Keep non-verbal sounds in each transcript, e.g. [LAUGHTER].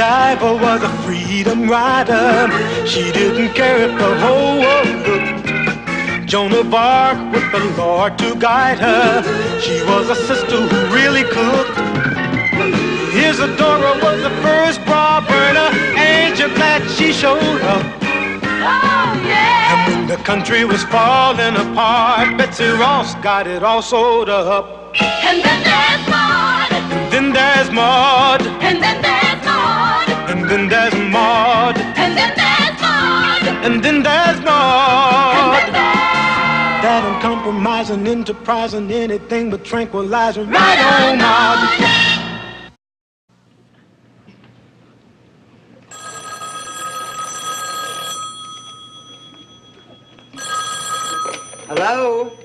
Godiva was a freedom rider. She didn't care if the whole world looked. Joan of Arc with the Lord to guide her. She was a sister who really cooked. Isadora was the first bra burner. Ain't you glad she showed up? Oh, yeah! And when the country was falling apart, Betsy Ross got it all sewed up. And then there's Maude. And then there's Maude. And then there's then there's Maude. And then there's Maude. And then there's And Maude. That uncompromising, enterprising, anything but tranquilizing. Right on, Maude. Hello?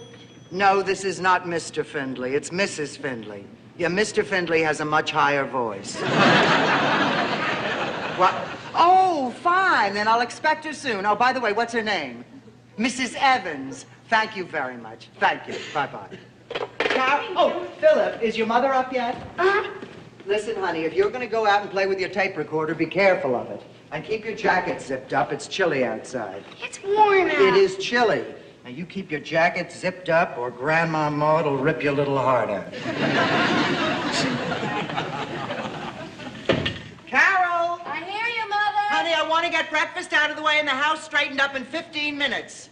No, this is not Mr. Findlay. It's Mrs. Findlay. Yeah, Mr. Findlay has a much higher voice. [LAUGHS] what? Oh, fine. Then I'll expect her soon. Oh, by the way, what's her name? Mrs. Evans. Thank you very much. Thank you. Bye-bye. Car- oh, Philip, is your mother up yet? Uh-huh. Listen, honey, if you're going to go out and play with your tape recorder, be careful of it. And keep your jacket zipped up. It's chilly outside. It's worn out. It is chilly. Now you keep your jacket zipped up, or Grandma Maude will rip your little heart out. [LAUGHS] Carol! I hear you, Mother. Honey, I want to get breakfast out of the way and the house straightened up in 15 minutes.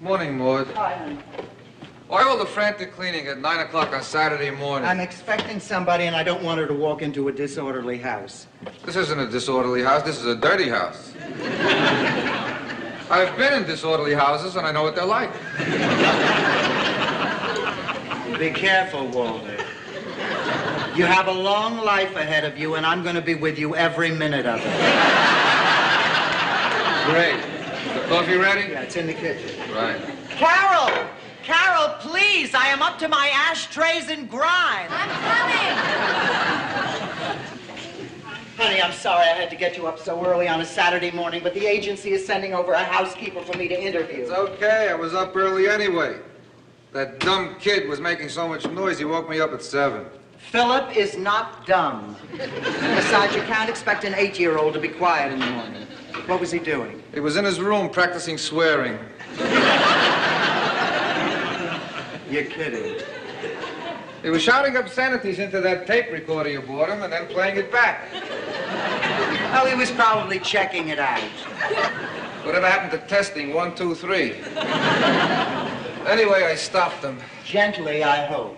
Morning, Maude. Hi, honey. Why all the frantic cleaning at 9 o'clock on Saturday morning? I'm expecting somebody, and I don't want her to walk into a disorderly house. This isn't a disorderly house. This is a dirty house. [LAUGHS] I've been in disorderly houses, and I know what they're like. Be careful, Walter. You have a long life ahead of you, and I'm going to be with you every minute of it. Great. Is the coffee ready? Yeah, it's in the kitchen. Right. Carol! Carol, please! I am up to my ashtrays and grime. I'm coming. Honey, I'm sorry I had to get you up so early on a Saturday morning, but the agency is sending over a housekeeper for me to interview. It's okay. I was up early anyway. That dumb kid was making so much noise, he woke me up at 7. Philip is not dumb. Besides, you can't expect an eight-year-old to be quiet in the morning. What was he doing? He was in his room practicing swearing. You're kidding. He was shouting obscenities into that tape recorder you bought him and then playing it back. Oh, he was probably checking it out. Whatever happened to testing? One, two, three. Anyway, I stopped him. Gently, I hope.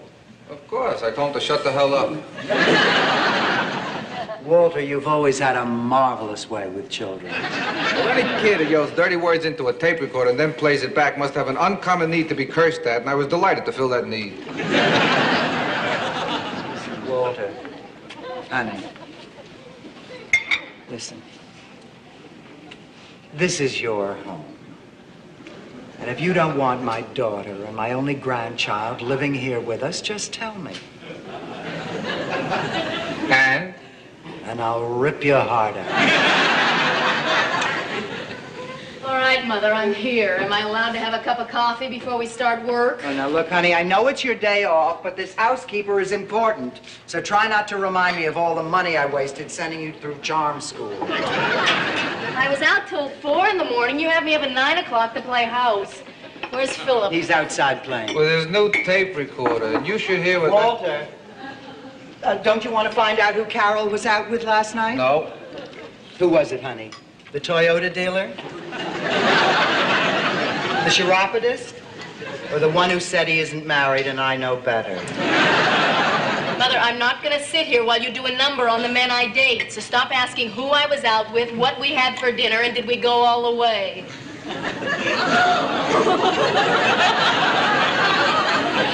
Of course, I told him to shut the hell up. [LAUGHS] Walter, you've always had a marvelous way with children. Well, any kid who yells dirty words into a tape recorder and then plays it back must have an uncommon need to be cursed at, and I was delighted to fill that need. [LAUGHS] Walter, honey, listen. This is your home. And if you don't want my daughter and my only grandchild living here with us, just tell me. And? And I'll rip your heart out. All right, Mother, I'm here. Am I allowed to have a cup of coffee before we start work? Oh, now look, honey, I know it's your day off, but this housekeeper is important. So try not to remind me of all the money I wasted sending you through charm school. I was out till four in the morning. You have me up at nine o'clock to play house. Where's Philip? He's outside playing. Well, there's no tape recorder, and you should hear what. Walter, uh, don't you want to find out who Carol was out with last night? No. Who was it, honey? The Toyota dealer? the chiropodist? Or the one who said he isn't married and I know better? Mother, I'm not going to sit here while you do a number on the men I date. So stop asking who I was out with, what we had for dinner, and did we go all the way.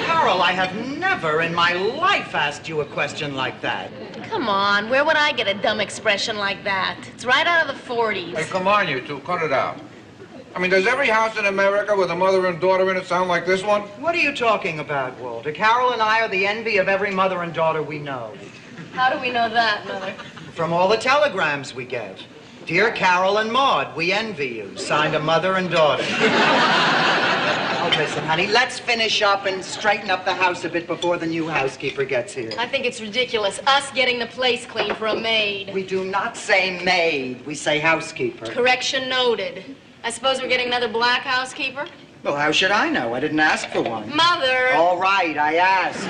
Carol, I have never in my life asked you a question like that. Come on, where would I get a dumb expression like that? It's right out of the 40s. Hey, come on, you two, cut it out. I mean, does every house in America with a mother and daughter in it sound like this one? What are you talking about, Walter? Carol and I are the envy of every mother and daughter we know. How do we know that, Mother? From all the telegrams we get. Dear Carol and Maud, we envy you. Signed a mother and daughter. [LAUGHS] oh, Listen, honey, let's finish up and straighten up the house a bit before the new housekeeper gets here. I think it's ridiculous, us getting the place clean for a maid. We do not say maid, we say housekeeper. Correction noted. I suppose we're getting another black housekeeper? Well, how should I know? I didn't ask for one. Mother! All right, I asked.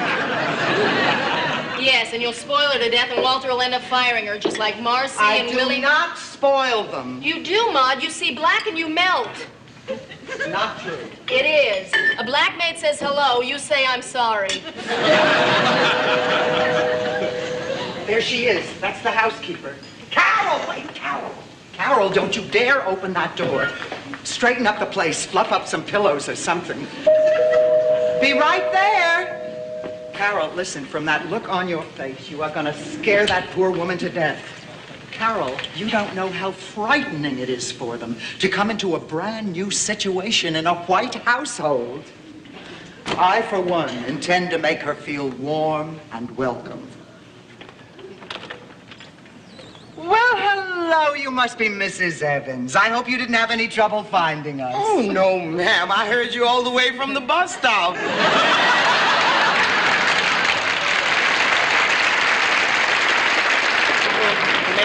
Yes, and you'll spoil her to death, and Walter will end up firing her, just like Marcy I and do Willie. not spoil them. You do, Maude. You see black and you melt. Not true. It is. A black maid says hello, you say I'm sorry. There she is. That's the housekeeper. Carol! Wait, Carol! Carol, don't you dare open that door. Straighten up the place. Fluff up some pillows or something. Be right there. Carol, listen, from that look on your face, you are going to scare that poor woman to death. Carol, you don't know how frightening it is for them to come into a brand new situation in a white household. I, for one, intend to make her feel warm and welcome. Well, hello. Hello, you must be Mrs. Evans. I hope you didn't have any trouble finding us. Oh, no, ma'am. I heard you all the way from the bus stop. May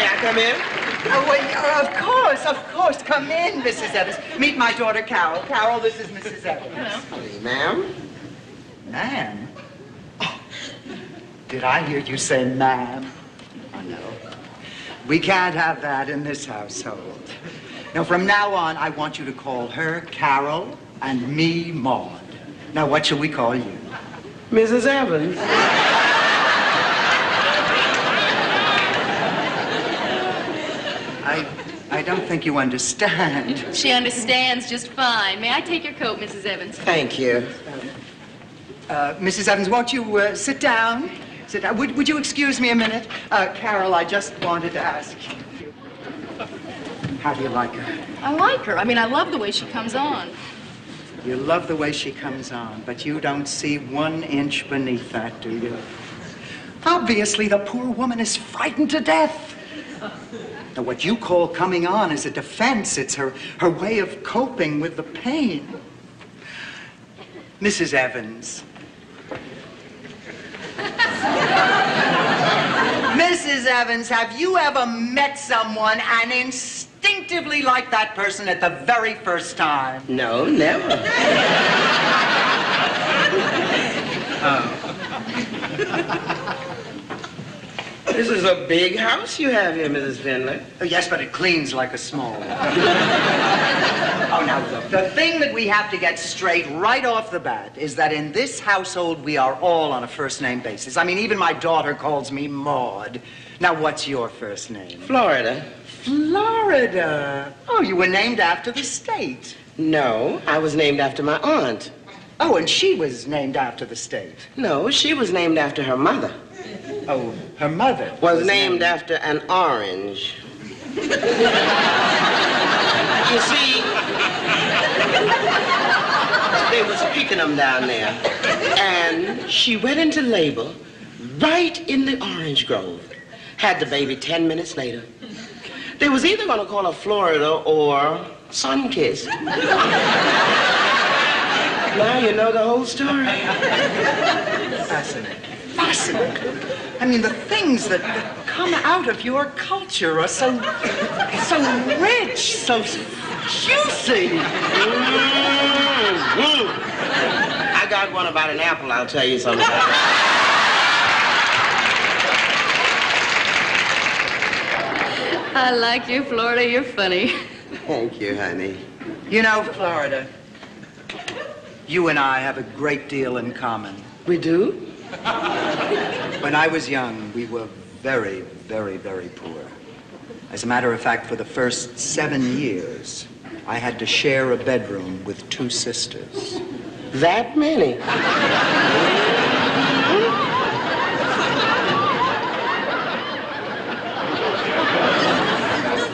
I come in? Oh, wait, uh, of course, of course. Come in, Mrs. Evans. Meet my daughter, Carol. Carol, this is Mrs. Evans. Ma'am? Ma'am? Oh, did I hear you say ma'am? Oh, no. We can't have that in this household. Now, from now on, I want you to call her Carol and me Maude. Now, what shall we call you? Mrs. Evans. I, I don't think you understand. She understands just fine. May I take your coat, Mrs. Evans? Thank you. Uh, Mrs. Evans, won't you uh, sit down? Sit down. Would, would you excuse me a minute? Uh, Carol, I just wanted to ask you. How do you like her? I like her. I mean, I love the way she comes on. You love the way she comes on, but you don't see one inch beneath that, do you? Obviously, the poor woman is frightened to death. Now, what you call coming on is a defense. It's her, her way of coping with the pain. Mrs. Evans. [LAUGHS] Mrs. Evans, have you ever met someone and instinctively liked that person at the very first time? No, never. [LAUGHS] Oh. [LAUGHS] This is a big house you have here, Mrs. Findlay. Oh, yes, but it cleans like a small one. [LAUGHS] oh, now look, the thing that we have to get straight right off the bat is that in this household we are all on a first name basis. I mean, even my daughter calls me Maude. Now, what's your first name? Florida. Florida. Oh, you were named after the state. No, I was named after my aunt. Oh, and she was named after the state. No, she was named after her mother. Oh, her mother Was named after an orange. [LAUGHS] you see, they was picking them down there. And she went into labor right in the orange grove. Had the baby 10 minutes later. They was either going to call her Florida or Sunkist. [LAUGHS] now you know the whole story. [LAUGHS] Fascinating. Fascinating. I mean, the things that, that come out of your culture are so, so rich, so juicy. Mm. I got one about an apple, I'll tell you sometime. I like you, Florida. You're funny. Thank you, honey. You know, Florida, you and I have a great deal in common. We do? When I was young, we were very, very, very poor. As a matter of fact, for the first seven years, I had to share a bedroom with two sisters. That many?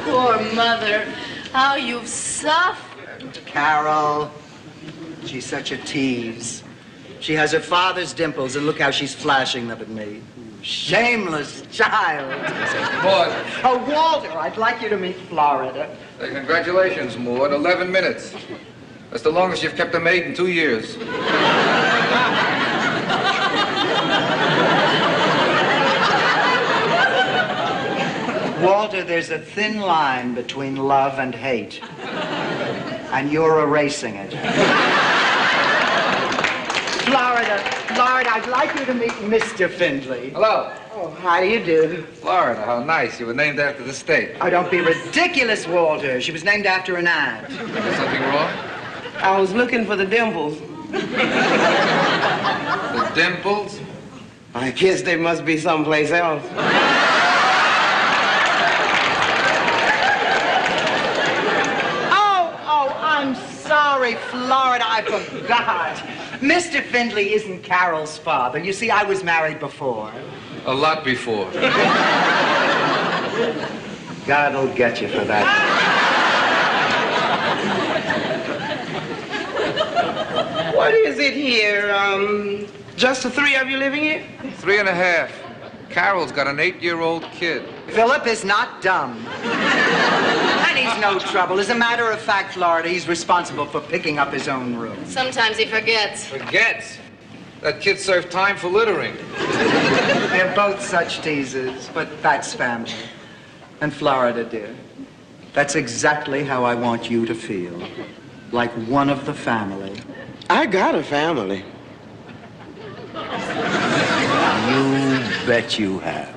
Poor mother. How you've suffered. Carol, she's such a tease. She has her father's dimples, and look how she's flashing them at me. Shameless child. Maude, Oh, Walter, I'd like you to meet Florida. uh, congratulations, Maude. 11 minutes. That's the longest you've kept a maid in two years. Walter, there's a thin line between love and hate. And you're erasing it. Florida, Florida, I'd like you to meet Mr. Findlay. Hello. Oh, how do you do? Florida, how nice. You were named after the state. Oh, don't be ridiculous, Walter. She was named after an aunt. Is something wrong? I was looking for the dimples. The dimples? I guess they must be someplace else. Oh, oh, I'm sorry, Florida. I forgot. Mr. Findlay isn't Carol's father. You see, I was married before. A lot before. [LAUGHS] God'll get you for that. [LAUGHS] What is it here? Um, just the three of you living here? Three and a half. Carol's got an eight-year-old kid. Philip is not dumb. And he's no trouble. As a matter of fact, Florida, he's responsible for picking up his own room. Sometimes he forgets. Forgets. That kid served time for littering. They're both such teasers, but that's family. And Florida, dear, that's exactly how I want you to feel. Like one of the family. I got a family. You bet you have.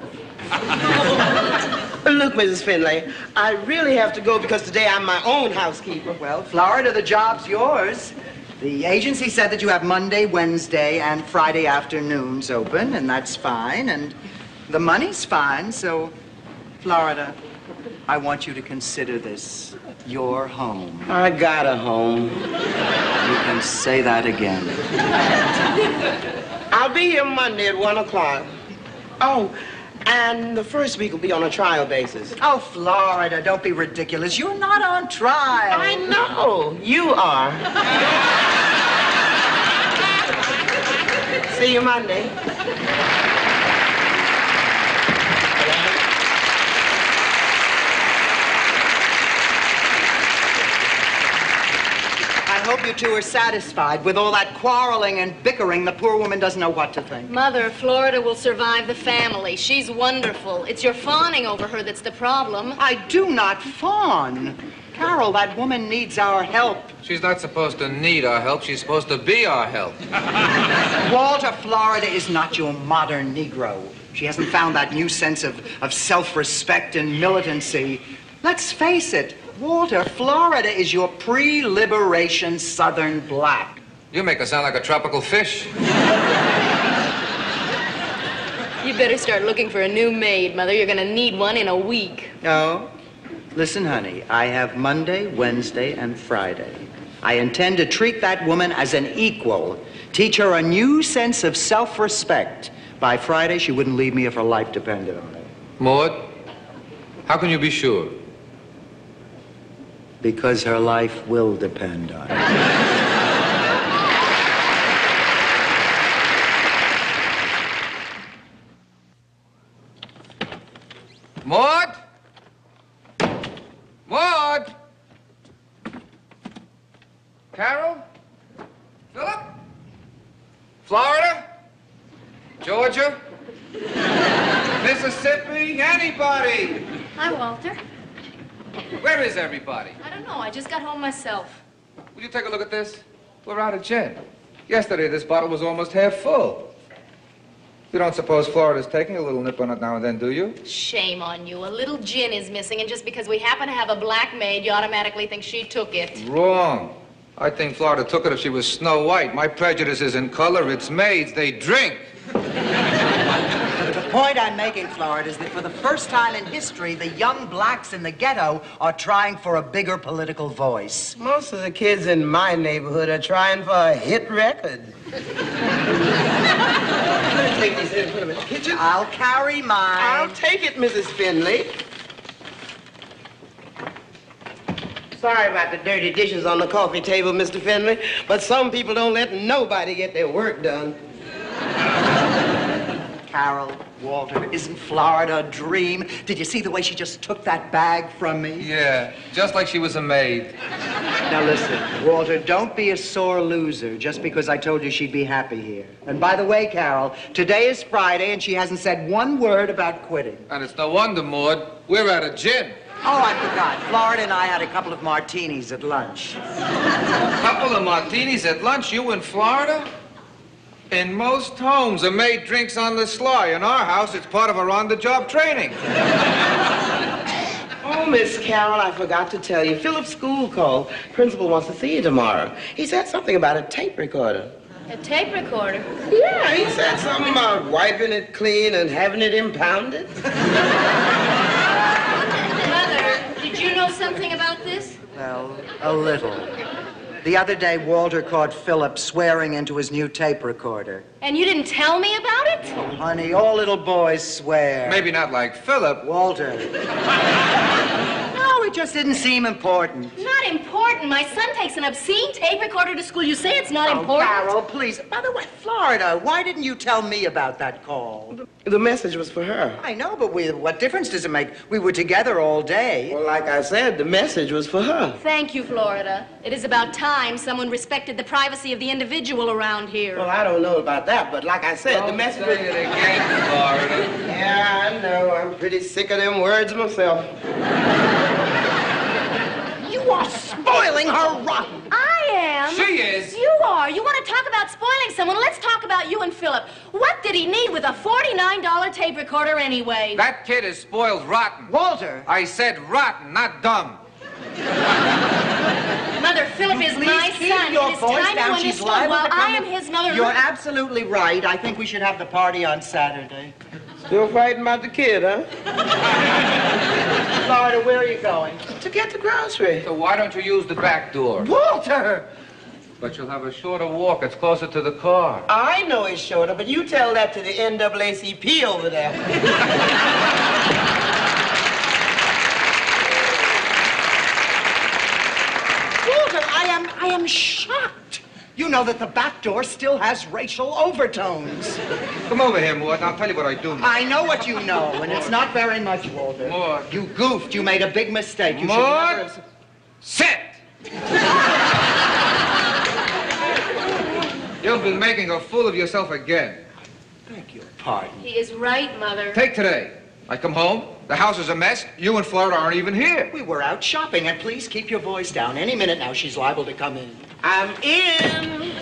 Look, Mrs. Findlay, I really have to go because today I'm my own housekeeper. Well, Florida, the job's yours. The agency said that you have Monday, Wednesday, and Friday afternoons open, and that's fine. And the money's fine, so, Florida, I want you to consider this your home. I got a home. You can say that again. I'll be here Monday at one o'clock. Oh, and the first week will be on a trial basis. Oh, Florida, don't be ridiculous. You're not on trial. I know. You are. [LAUGHS] See you Monday. You two are satisfied. With all that quarreling and bickering, the poor woman doesn't know what to think. Mother, Florida will survive the family. She's wonderful. It's your fawning over her that's the problem. I do not fawn. Carol, that woman needs our help. She's not supposed to need our help. She's supposed to be our help. [LAUGHS] Walter, Florida is not your modern Negro. She hasn't found that new sense of, of self-respect and militancy. Let's face it, Walter, Florida is your pre-liberation Southern black. You make her sound like a tropical fish. You better start looking for a new maid, Mother. You're gonna need one in a week. No. Listen, honey, I have Monday, Wednesday, and Friday. I intend to treat that woman as an equal, teach her a new sense of self-respect. By Friday, she wouldn't leave me if her life depended on it. Maud, how can you be sure? Because her life will depend on it. Maude? Maude? Carol? Philip? Florida? Georgia? [LAUGHS] Mississippi? Anybody? Hi, Walter. Where is everybody? I don't know. I just got home myself. Would you take a look at this? We're out of gin. Yesterday, this bottle was almost half full. You don't suppose Florida's taking a little nip on it now and then, do you? Shame on you. A little gin is missing, and just because we happen to have a black maid, you automatically think she took it. Wrong. I think Florida took it if she was Snow White. My prejudice is in color. It's maids. They drink. The point I'm making, Florida, is that for the first time in history, the young blacks in the ghetto are trying for a bigger political voice. Most of the kids in my neighborhood are trying for a hit record. Take these in and put them in the kitchen. I'll carry mine. I'll take it, Mrs. Findlay. Sorry about the dirty dishes on the coffee table, Mr. Findlay, but some people don't let nobody get their work done. Carol, Walter, isn't Florida a dream? Did you see the way she just took that bag from me? Yeah, just like she was a maid. Now listen, Walter, don't be a sore loser just because I told you she'd be happy here. And by the way, Carol, today is Friday and she hasn't said one word about quitting. And it's no wonder, Maude, we're at a gin. Oh, I forgot. Florida and I had a couple of martinis at lunch. A couple of martinis at lunch, you in Florida? In most homes, a maid drinks on the sly. In our house, it's part of our on-the-job training. [LAUGHS] Oh, Miss Carol, I forgot to tell you. Philip School called. Principal wants to see you tomorrow. He said something about a tape recorder. A tape recorder. Yeah, he said something about wiping it clean and having it impounded. [LAUGHS] Mother, did you know something about this? Well, a little. The other day, Walter caught Philip swearing into his new tape recorder. And you didn't tell me about it? Honey, all little boys swear. Maybe not like Philip. Walter. [LAUGHS] no, it just didn't seem important. Not important. My son takes an obscene tape recorder to school. You say it's not Oh, important? Carol, please. By the way, Florida, why didn't you tell me about that call? The message was for her. I know, but we, what difference does it make? We were together all day. Well, like I said, the message was for her. Thank you, Florida. It is about time someone respected the privacy of the individual around here. Well, I don't know about that, but like I said, the message was... Say it again, Florida. Yeah, I know. I'm pretty sick of them words myself. [LAUGHS] You are spoiling her rotten. I am. She is. You are. You want to talk about spoiling someone? Let's talk about you and Philip. What did he need with a $49 tape recorder anyway? That kid is spoiled rotten. Walter. I said rotten, not dumb. Mother, Philip is my keep son. your it is voice time down. to She's understand liable while I am his mother. You're look- absolutely right. I think we should have the party on Saturday. Still fighting about the kid, huh? [LAUGHS] Florida, where are you going? To get the grocery. So why don't you use the back door? Walter! But you'll have a shorter walk. It's closer to the car. I know it's shorter, but you tell that to the NAACP over there. [LAUGHS] Walter, I am, I am shocked. You know that the back door still has racial overtones. Come over here, Maude, and I'll tell you what I do. I know what you know, and it's not very much, Walter. Maude. You goofed. You made a big mistake. You should Maude. never have... Sit! You'll be making a fool of yourself again. Beg your pardon. He is right, Mother. Take today. I come home, the house is a mess, you and Florida aren't even here. We were out shopping, and please keep your voice down. Any minute now, she's liable to come in. I'm in.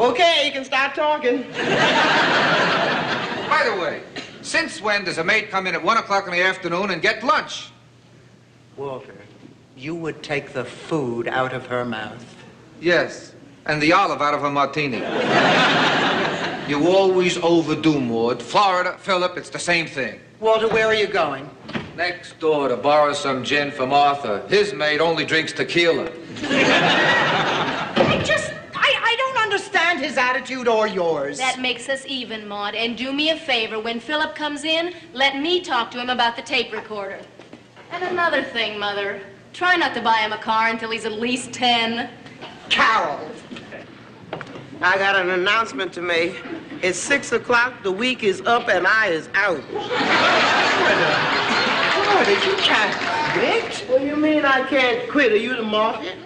okay, you can start talking. By the way, since when does a maid come in at one o'clock in the afternoon and get lunch? Walter, you would take the food out of her mouth. Yes, and the olive out of her martini. [LAUGHS] you always overdo, Maude. Florida, Philip, it's the same thing. Walter, where are you going? Next door to borrow some gin from Arthur. His maid only drinks tequila. I just, I, I don't understand his attitude or yours. That makes us even, Maude. And do me a favor. When Philip comes in, let me talk to him about the tape recorder. And another thing, Mother. Try not to buy him a car until he's at least 10. Carol. I got an announcement to make. It's six o'clock, the week is up, and I is out. Florida, you can't quit. What do you mean I can't quit? Are you the market?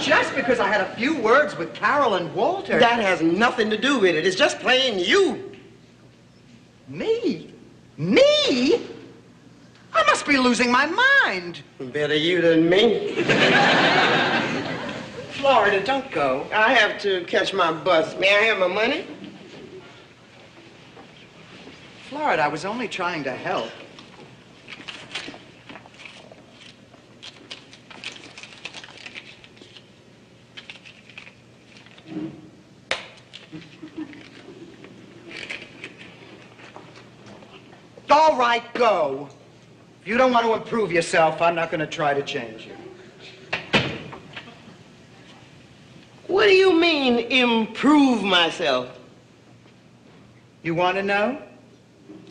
Just because I had a few words with Carol and Walter. That has nothing to do with it. It's just plain you. Me? Me? I must be losing my mind. Better you than me. Florida, don't go. I have to catch my bus. May I have my money? Florida, I was only trying to help. All right, go. If you don't want to improve yourself, I'm not going to try to change you. What do you mean, improve myself? You want to know?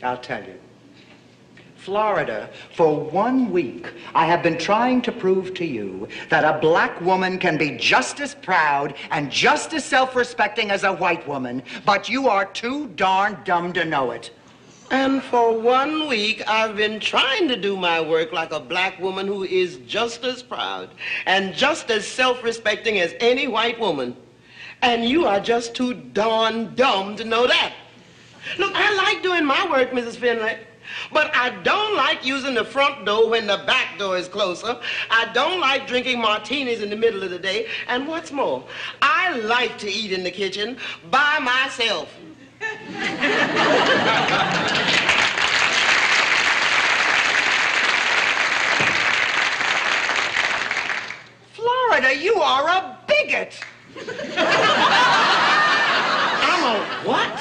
I'll tell you. Florida, for one week, I have been trying to prove to you that a black woman can be just as proud and just as self-respecting as a white woman, but you are too darn dumb to know it. And for one week, I've been trying to do my work like a black woman who is just as proud and just as self-respecting as any white woman. And you are just too darn dumb to know that. Look, I like doing my work, Mrs. Findlay. But I don't like using the front door when the back door is closer. I don't like drinking martinis in the middle of the day. And what's more, I like to eat in the kitchen by myself. Florida, you are a bigot. I'm a what?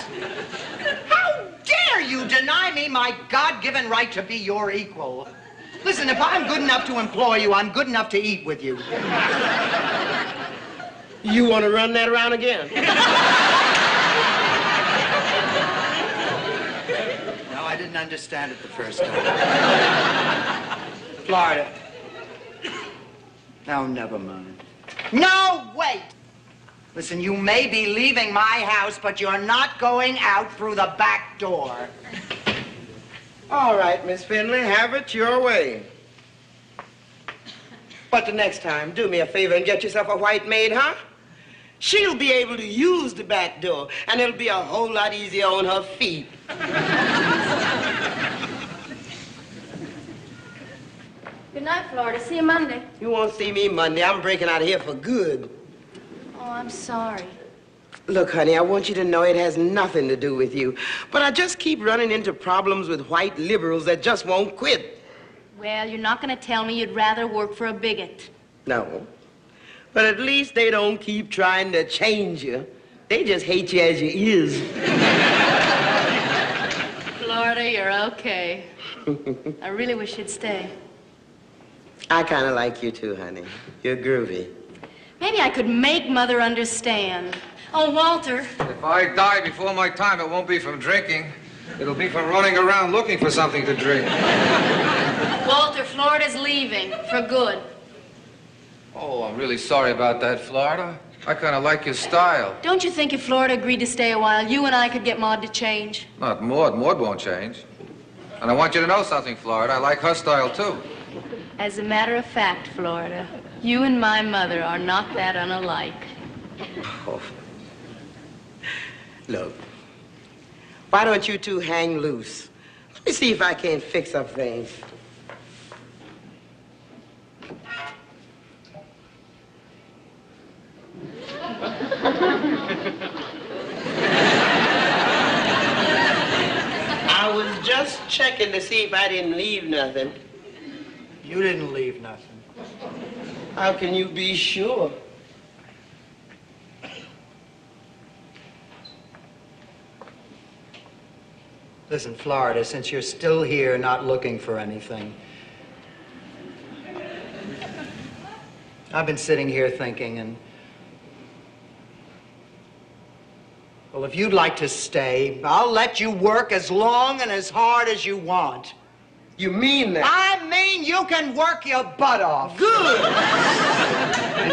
How dare you deny me my God-given right to be your equal? Listen, if I'm good enough to employ you, I'm good enough to eat with you. You want to run that around again? No, I didn't understand it the first time. Florida. No, never mind. No, wait! Listen, you may be leaving my house, but you're not going out through the back door. All right, Miss Findlay, have it your way. But the next time, do me a favor and get yourself a white maid, huh? She'll be able to use the back door, and it'll be a whole lot easier on her feet. Good night, Florida. See you Monday. You won't see me Monday. I'm breaking out of here for good. Oh, I'm sorry. Look, honey, I want you to know it has nothing to do with you. But I just keep running into problems with white liberals that just won't quit. Well, you're not going to tell me you'd rather work for a bigot. No. But at least they don't keep trying to change you. They just hate you as you is. Florida, you're okay. I really wish you'd stay. I kind of like you too, honey. You're groovy. Maybe I could make Mother understand. Oh, Walter, If I die before my time, it won't be from drinking. It'll be from running around looking for something to drink. [LAUGHS] Walter, Florida's leaving for good. Oh, I'm really sorry about that, Florida. I kind of like your style. Don't you think if Florida agreed to stay a while, you and I could get Maude to change? Not Maude. Maude won't change. And I want you to know something, Florida. I like her style, too. As a matter of fact, Florida, you and my mother are not that unalike. Oh. Look, why don't you two hang loose? Let me see if I can't fix up things. I was just checking to see if I didn't leave nothing. You didn't leave nothing. How can you be sure? Listen, Florida, since you're still here not looking for anything, I've been sitting here thinking, and. Well, if you'd like to stay, I'll let you work as long and as hard as you want. You mean that? I mean, you can work your butt off. Good.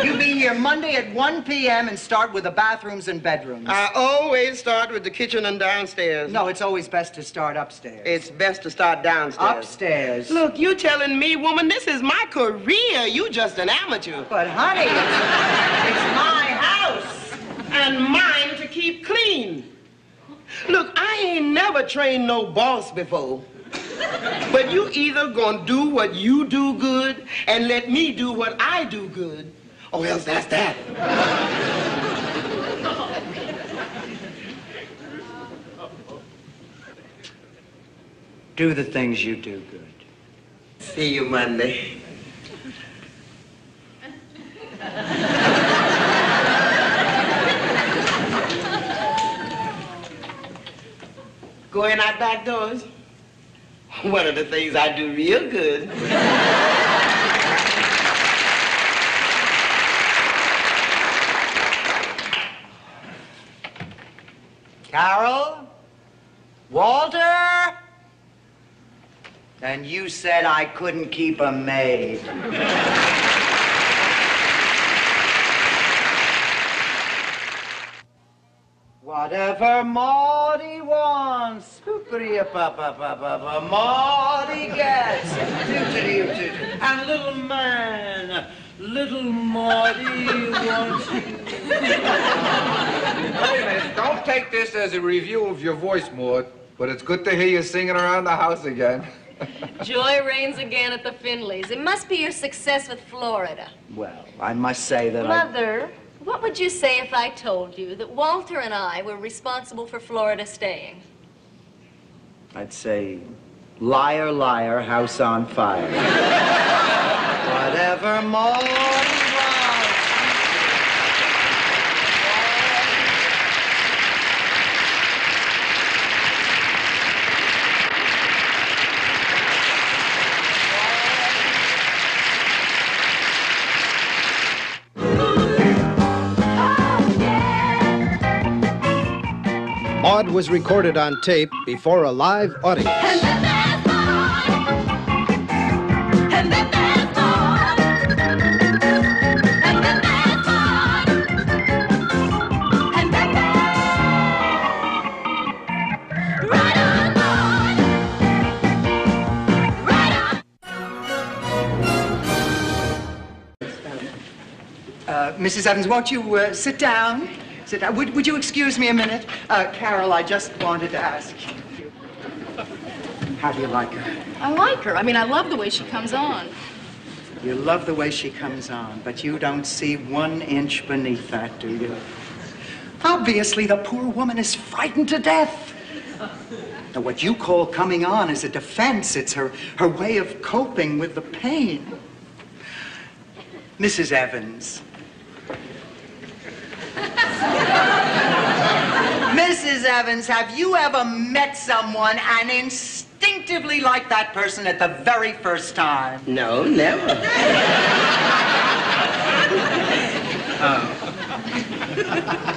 You be here Monday at 1 p.m. and start with the bathrooms and bedrooms. I always start with the kitchen and downstairs. no, it's always best to start upstairs. It's best to start downstairs. upstairs. Look, you telling me, woman, this is my career. You just an amateur. But honey, it's, it's my house. And mine to keep clean. Look, I ain't never trained no boss before. But you either gonna do what you do good and let me do what I do good, or else that's that. Do the things you do good. See you Monday. Go in out back doors. One of the things I do real good. Carol? Walter? And you said I couldn't keep a maid. Whatever Maudie wants. Ba-ba-ba-ba-ba-ba. Marty gets. And little man, little Marty wants you. Wait a minute. Don't take this as a review of your voice, Maud, but it's good to hear you singing around the house again. [LAUGHS] Joy reigns again at the Findlays. It must be your success with Florida. Well, I must say that I... Mother, what would you say if I told you that Walter and I were responsible for Florida staying? I'd say, liar, liar, house on fire. [LAUGHS] Whatever Marty Maude was recorded on tape before a live audience. And then there's Maude. And then there's Maude. And then there's Maude. And then there's right on, Lord. Right on. Uh, Mrs. Evans, won't you uh, sit down? Sit down. Would, would you excuse me a minute? Uh, Carol, I just wanted to ask you. How do you like her? I like her. I mean, I love the way she comes on. You love the way she comes on, but you don't see one inch beneath that, do you? Obviously, the poor woman is frightened to death. Now, what you call coming on is a defense. It's her, her way of coping with the pain. Mrs. Evans. Mrs. Evans, have you ever met someone and instinctively liked that person at the very first time? No, never. [LAUGHS] Uh,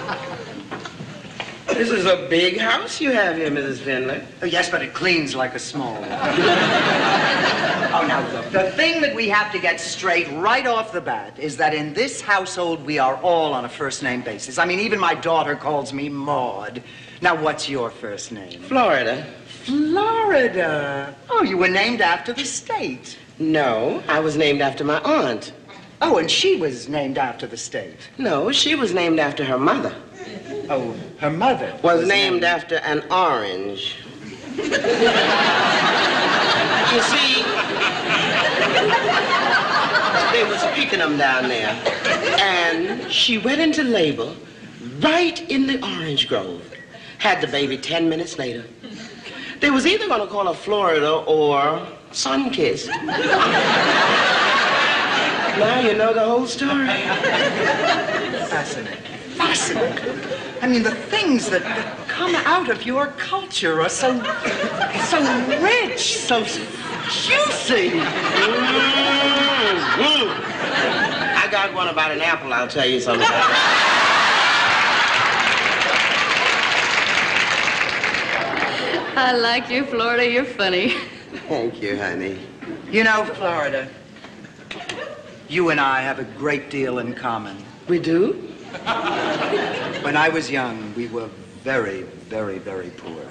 This is a big house you have here, Mrs. Findlay. Oh, yes, but it cleans like a small one. [LAUGHS] oh, now look, the thing that we have to get straight right off the bat is that in this household we are all on a first name basis. I mean, even my daughter calls me Maude. Now, what's your first name? Florida. Florida. Oh, you were named after the state. No, I was named after my aunt. Oh, and she was named after the state. No, she was named after her mother. Oh, her mother Was named after an orange. you see, they was picking them down there, and she went into labor right in the orange grove. Had the baby ten minutes later. They was either gonna call her Florida or Sun Sunkist. now you know the whole story. Fascinating. Fascinating. I mean, the things that, that come out of your culture are so, so rich, so juicy. Mm-hmm. I got one about an apple, I'll tell you something. I like you, Florida. You're funny. Thank you, honey. You know, Florida, you and I have a great deal in common. We do? When I was young, we were very, very, very poor.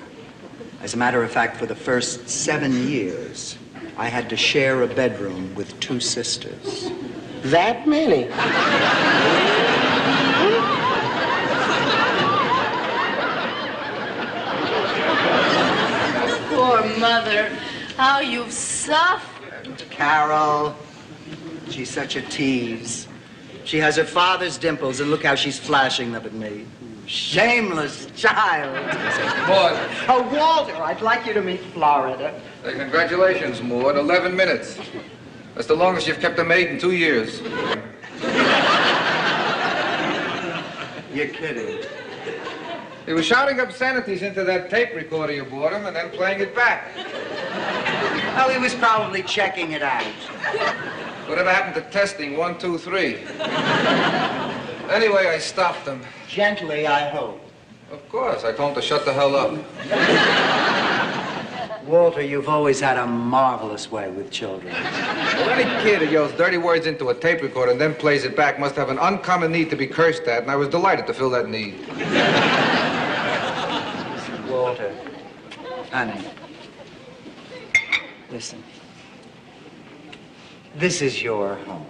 As a matter of fact, for the first seven years, I had to share a bedroom with two sisters. That many? Poor mother. How you've suffered. Carol, she's such a tease. She has her father's dimples, and look how she's flashing them at me. Shameless child. Maude, Oh, Walter, I'd like you to meet Florida. uh, congratulations, Maude. 11 minutes. That's the longest you've kept a maid in two years. You're kidding. He was shouting obscenities into that tape recorder you bought him and then playing it back. Oh, he was probably checking it out. Whatever happened to testing one, two, three? Anyway, I stopped them. Gently, I hope. Of course, I told him to shut the hell up. Walter, you've always had a marvelous way with children. Well, any kid who yells dirty words into a tape recorder and then plays it back must have an uncommon need to be cursed at, and I was delighted to fill that need. Walter, Honey, listen. This is your home.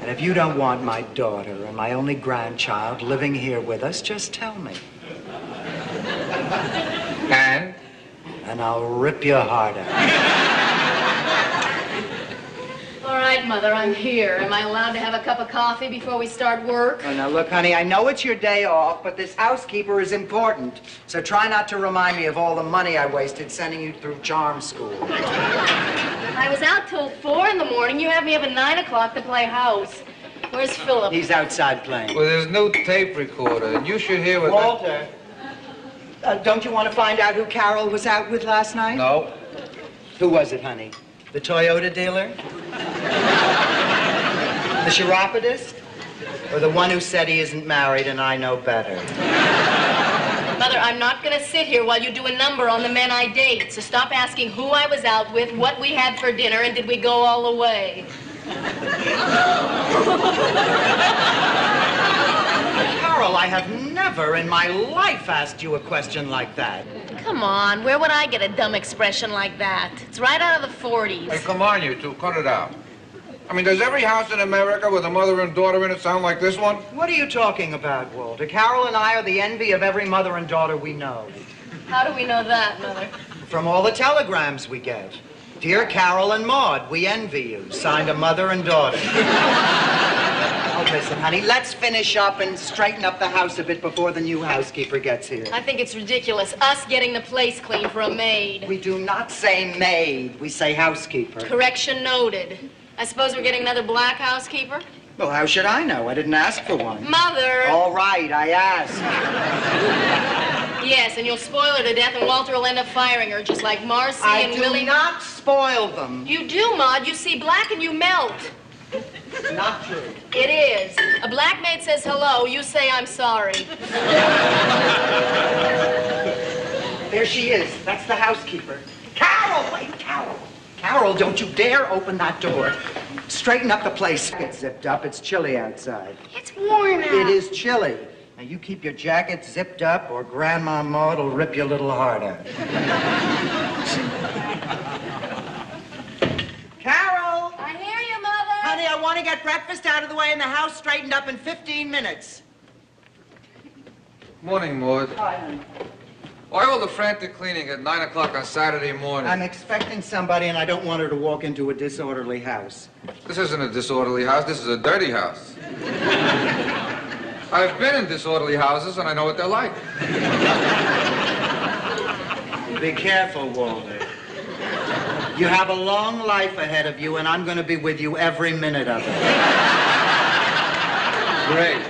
And if you don't want my daughter and my only grandchild living here with us, just tell me. And? And I'll rip your heart out. All right, Mother, I'm here. Am I allowed to have a cup of coffee before we start work? Oh, now look, honey, I know it's your day off, but this housekeeper is important. So try not to remind me of all the money I wasted sending you through charm school. I was out till four in the morning. You have me up at nine o'clock to play house. Where's Philip? He's outside playing. Well, there's no tape recorder, and you should hear what... Walter, uh, don't you want to find out who Carol was out with last night? No. Who was it, honey? The Toyota dealer? the chiropodist? Or the one who said he isn't married and I know better? Mother, I'm not going to sit here while you do a number on the men I date. So stop asking who I was out with, what we had for dinner, and did we go all the way. Carol, I have never in my life asked you a question like that. Come on, where would I get a dumb expression like that? It's right out of the 40s. Hey, come on, you two, cut it out. I mean, does every house in America with a mother and daughter in it sound like this one? What are you talking about, Walter? Carol and I are the envy of every mother and daughter we know. How do we know that, Mother? From all the telegrams we get. Dear Carol and Maude, we envy you. Signed a mother and daughter. [LAUGHS] oh, listen, honey, let's finish up and straighten up the house a bit before the new housekeeper gets here. I think it's ridiculous, us getting the place clean for a maid. We do not say maid, we say housekeeper. Correction noted. I suppose we're getting another black housekeeper? Well, how should I know? I didn't ask for one. Mother! All right, I asked. Yes, and you'll spoil her to death, and Walter will end up firing her, just like Marcy I and do Willie. not spoil them. You do, Maude. You see black and you melt. It's Not true. It is. A black maid says hello, you say I'm sorry. There she is. That's the housekeeper. Carol! Wait, Carol! Carol, don't you dare open that door. Straighten up the place. It's zipped up. It's chilly outside. It's warm It is chilly. Now, you keep your jacket zipped up, or Grandma Maude will rip your little heart out. [LAUGHS] Carol! I hear you, Mother. Honey, I want to get breakfast out of the way and the house straightened up in 15 minutes. Morning, Maude. Hi, honey. Why all the frantic cleaning at 9 o'clock on Saturday morning? I'm expecting somebody, and I don't want her to walk into a disorderly house. This isn't a disorderly house. This is a dirty house. [LAUGHS] I've been in disorderly houses, and I know what they're like. Be careful, Walter. You have a long life ahead of you, and I'm going to be with you every minute of it. Great.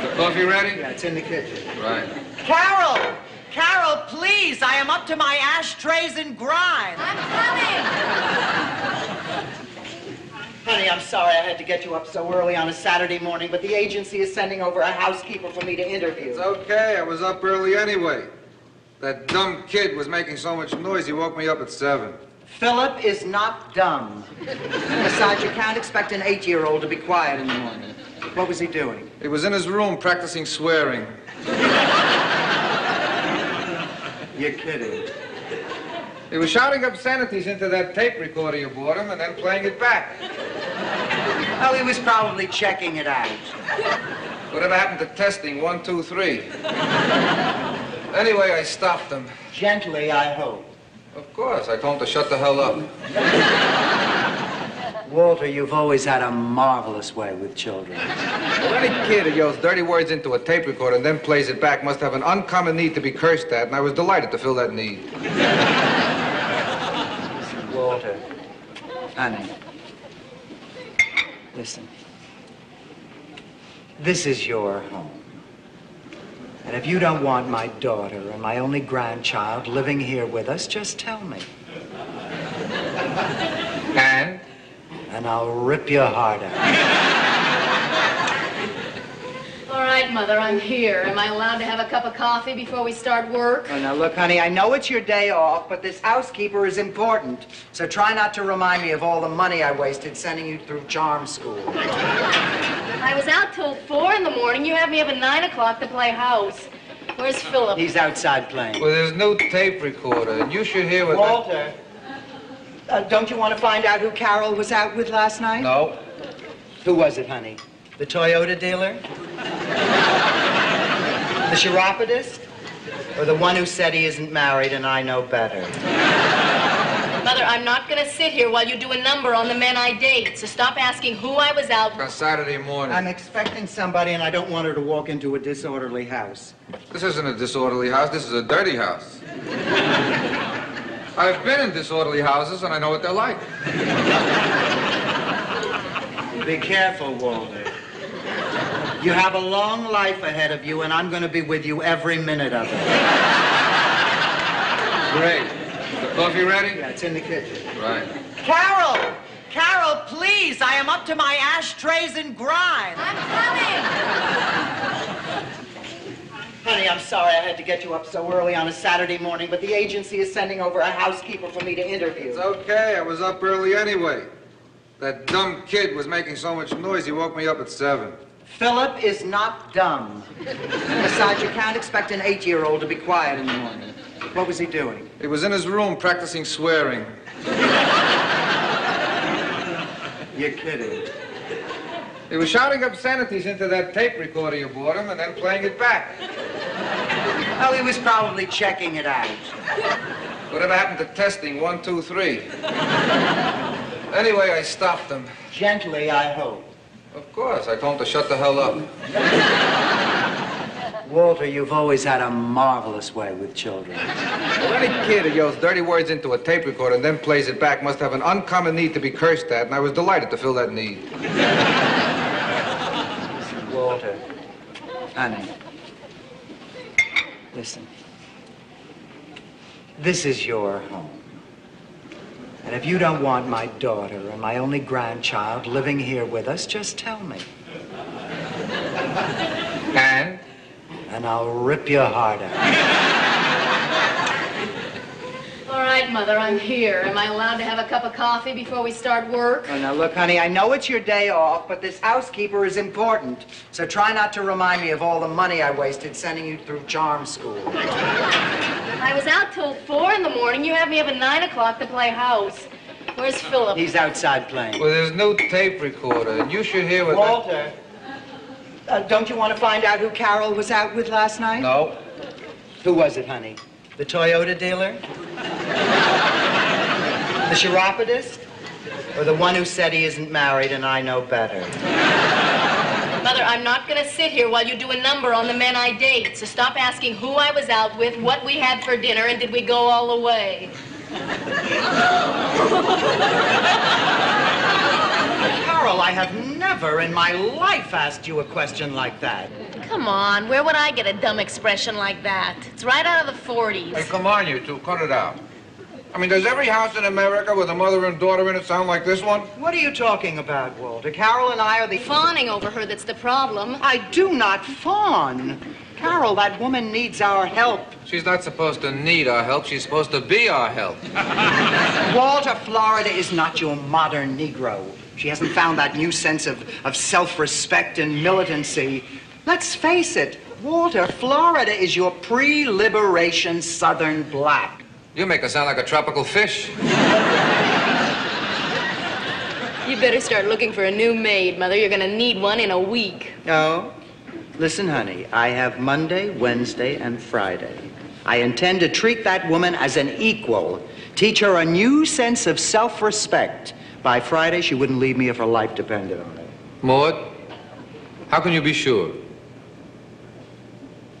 The coffee ready? Yeah, it's in the kitchen. Right. Carol! Carol, please! I am up to my ashtrays and grime. I'm coming. Honey, I'm sorry I had to get you up so early on a Saturday morning, but the agency is sending over a housekeeper for me to interview. It's okay. I was up early anyway. That dumb kid was making so much noise, he woke me up at 7. Philip is not dumb. Besides, you can't expect an eight-year-old to be quiet in the morning. What was he doing? He was in his room practicing swearing. You're kidding. He was shouting obscenities into that tape recorder you bought him and then playing it back. Oh, he was probably checking it out. Whatever happened to testing one, two, three? Anyway, I stopped him. Gently, I hope. Of course, I told him to shut the hell up. Walter, you've always had a marvelous way with children. Well, any kid who yells dirty words into a tape recorder and then plays it back must have an uncommon need to be cursed at, and I was delighted to fill that need. Walter, honey, listen. This is your home. And if you don't want my daughter and my only grandchild living here with us, just tell me. And? And I'll rip your heart out. [LAUGHS] All right, Mother, I'm here. Am I allowed to have a cup of coffee before we start work? Oh, now look, honey, I know it's your day off, but this housekeeper is important. So try not to remind me of all the money I wasted sending you through charm school. I was out till four in the morning. You have me up at nine o'clock to play house. Where's Philip? He's outside playing. Well, there's no tape recorder, and you should hear what... Walter, uh, don't you want to find out who Carol was out with last night? No. Who was it, honey? The Toyota dealer? the chiropodist? Or the one who said he isn't married and I know better? Mother, I'm not gonna sit here while you do a number on the men I date, so stop asking who I was out with. On Saturday morning. I'm expecting somebody and I don't want her to walk into a disorderly house. This isn't a disorderly house. This is a dirty house. I've been in disorderly houses, and I know what they're like. Be careful, Walter. You have a long life ahead of you, and I'm going to be with you every minute of it. Great. The coffee ready? Yeah, it's in the kitchen. Right. Carol! Carol, please! I am up to my ashtrays and grime. I'm coming! Honey, I'm sorry I had to get you up so early on a Saturday morning, but the agency is sending over a housekeeper for me to interview. It's okay. I was up early anyway. That dumb kid was making so much noise, he woke me up at 7. Philip is not dumb. Besides, you can't expect an eight-year-old to be quiet in the morning. What was he doing? He was in his room practicing swearing. [LAUGHS] You're kidding. He was shouting obscenities into that tape recorder you bought him and then playing it back. Oh, he was probably checking it out. Whatever happened to testing one, two, three? Anyway, I stopped him. Gently, I hope. Of course, I told him to shut the hell up. Walter, you've always had a marvelous way with children. Well, any kid who yells dirty words into a tape recorder and then plays it back must have an uncommon need to be cursed at, and I was delighted to fill that need. Walter, honey, listen. This is your home. And if you don't want my daughter and my only grandchild living here with us, just tell me. And? And I'll rip your heart out. All right, Mother, I'm here. Am I allowed to have a cup of coffee before we start work? Oh, now, look, honey, I know it's your day off, but this housekeeper is important. So try not to remind me of all the money I wasted sending you through charm school. I was out till four in the morning. You have me up at nine o'clock to play house. Where's Philip? He's outside playing. Well, there's no tape recorder, and you should hear what... Walter, uh, don't you want to find out who Carol was out with last night? No. Who was it, honey? The Toyota dealer? the chiropodist? Or the one who said he isn't married and I know better? Mother, I'm not gonna sit here while you do a number on the men I date, so stop asking who I was out with, what we had for dinner, and did we go all the way. Carol, I have never in my life asked you a question like that. Come on, where would I get a dumb expression like that? It's right out of the 40s. Hey, come on, you two, cut it out. I mean, does every house in America with a mother and daughter in it sound like this one? What are you talking about, Walter? Carol and I are the... Fawning over her that's the problem. I do not fawn. Carol, that woman needs our help. She's not supposed to need our help. She's supposed to be our help. [LAUGHS] Walter, Florida is not your modern Negro. She hasn't found that new sense of, of self-respect and militancy. Let's face it, Walter, Florida is your pre-liberation Southern black. You make her sound like a tropical fish. You better start looking for a new maid, Mother. You're gonna need one in a week. No. Listen, honey, I have Monday, Wednesday, and Friday. I intend to treat that woman as an equal, teach her a new sense of self-respect. By Friday, she wouldn't leave me if her life depended on it. Maude, how can you be sure?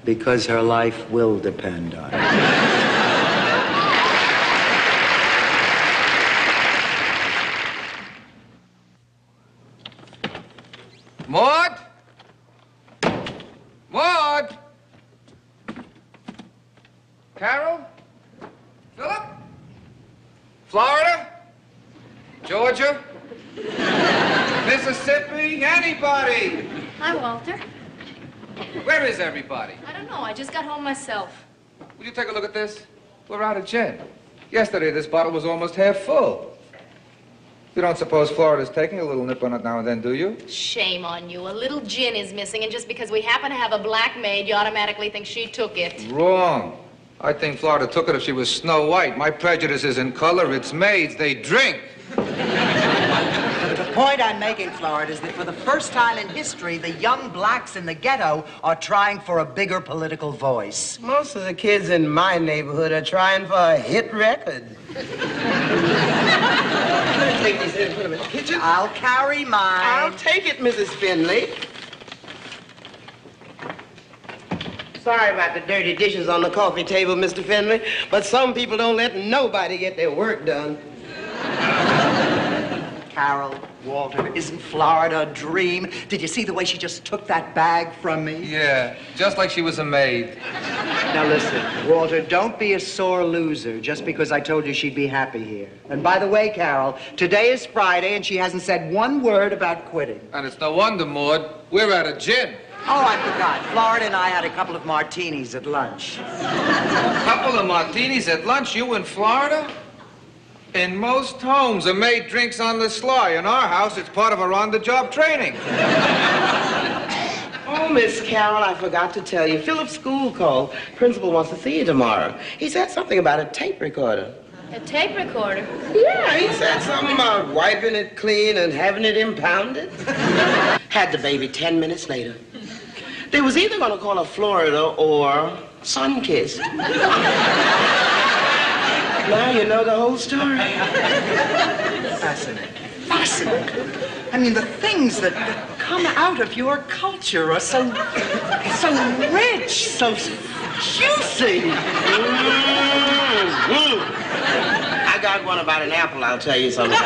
Because her life will depend on it. [LAUGHS] Maude? Maude? Carol? Philip? Florida? Georgia? Mississippi? Anybody? Hi, Walter. Where is everybody? I don't know. I just got home myself. Will you take a look at this? We're out of gin. Yesterday, this bottle was almost half full. You don't suppose Florida's taking a little nip on it now and then, do you? Shame on you. A little gin is missing, and just because we happen to have a black maid, you automatically think she took it. Wrong. I think Florida took it if she was Snow White. My prejudice is in color. It's maids. They drink. [LAUGHS] The point I'm making, Florida, is that for the first time in history, the young blacks in the ghetto are trying for a bigger political voice. Most of the kids in my neighborhood are trying for a hit record. Take these in put them in the kitchen. I'll carry mine. I'll take it, Mrs. Findlay. Sorry about the dirty dishes on the coffee table, Mr. Findlay, but some people don't let nobody get their work done. Carol, Walter, isn't Florida a dream? Did you see the way she just took that bag from me? Yeah, just like she was a maid. Now listen, Walter, don't be a sore loser just because I told you she'd be happy here. And by the way, Carol, today is Friday and she hasn't said one word about quitting. And it's no wonder, Maude, we're out of gin. Oh, I forgot. Florida and I had a couple of martinis at lunch. A [LAUGHS] couple of martinis at lunch, you in Florida? In most homes, a maid drinks on the sly. In our house, it's part of her on-the-job training. [LAUGHS] Oh, Miss Carol, I forgot to tell you. Philip's school called. Principal wants to see you tomorrow. He said something about a tape recorder. A tape recorder. Yeah, he said something about wiping it clean and having it impounded. [LAUGHS] Had the baby ten minutes later. They was either gonna call her Florida or Sunkist. [LAUGHS] now you know the whole story. Fascinating. Fascinating. I mean, the things that, that come out of your culture are so, so rich, so juicy. Mm. I got one about an apple, I'll tell you something.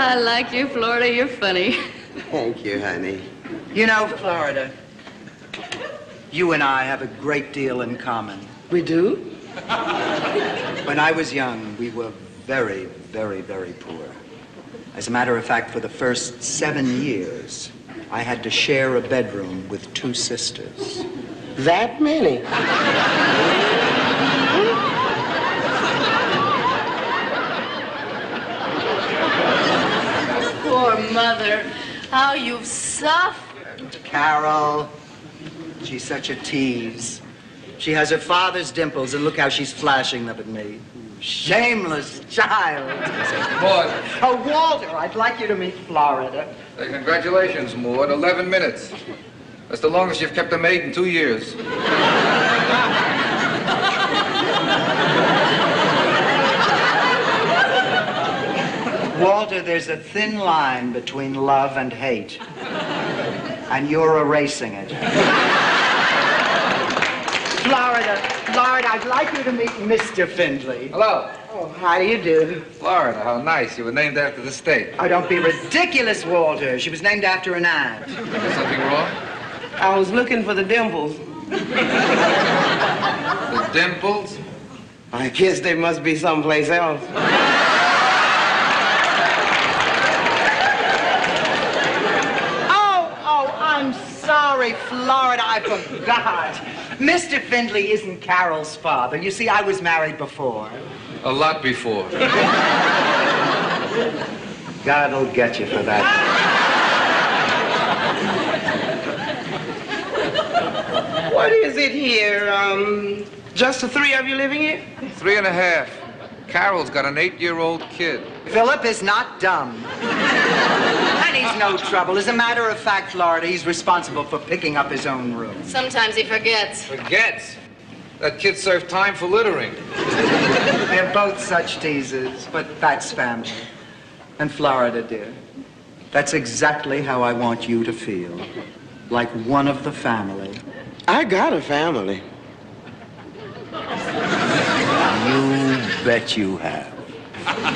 I like you, Florida. You're funny. Thank you, honey. You know, Florida, you and I have a great deal in common. We do? When I was young, we were very, very, very poor. As a matter of fact, for the first seven years, I had to share a bedroom with two sisters. That many? Poor mother. How you've suffered. Carol, she's such a tease. She has her father's dimples, and look how she's flashing them at me. Shameless child. Maude, Oh, Walter, I'd like you to meet Florida. hey, congratulations, Maude. 11 minutes. That's the longest you've kept a maid in two years. Walter, there's a thin line between love and hate. And you're erasing it. Florida, Florida, I'd like you to meet Mr. Findlay. Hello. Oh, how do you do? Florida, how nice. You were named after the state. Oh, don't be ridiculous, Walter. She was named after an aunt. Is there something wrong? I was looking for the dimples. The dimples? I guess they must be someplace else. Oh, oh, I'm sorry, Florida. I forgot. Mr. Findlay isn't Carol's father. You see, I was married before. A lot before. God'll get you for that. What is it here? Um, just the three of you living here? Three and a half. Carol's got an eight-year-old kid. Philip is not dumb. And he's no trouble. As a matter of fact, Florida, he's responsible for picking up his own room. Sometimes he forgets. Forgets. That kid served time for littering. They're both such teasers, but that's family. And Florida, dear, that's exactly how I want you to feel. Like one of the family. I got a family. You bet you have.